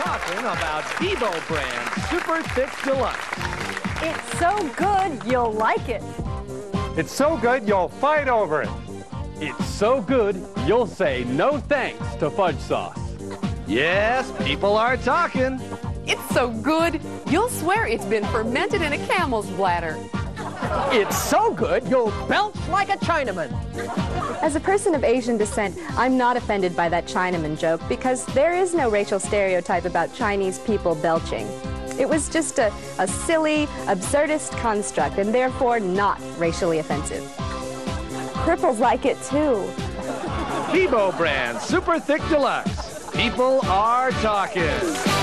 about Bebo brand Super Thick Deluxe. It's so good, you'll like it. It's so good you'll fight over it. It's so good, you'll say no thanks to fudge sauce. Yes, people are talking. It's so good, you'll swear it's been fermented in a camel's bladder. It's so good, you'll belch like a Chinaman. As a person of Asian descent, I'm not offended by that Chinaman joke because there is no racial stereotype about Chinese people belching. It was just a, a silly, absurdist construct and therefore not racially offensive. Cripples like it too. Bebo brand Super Thick Deluxe. People are talking.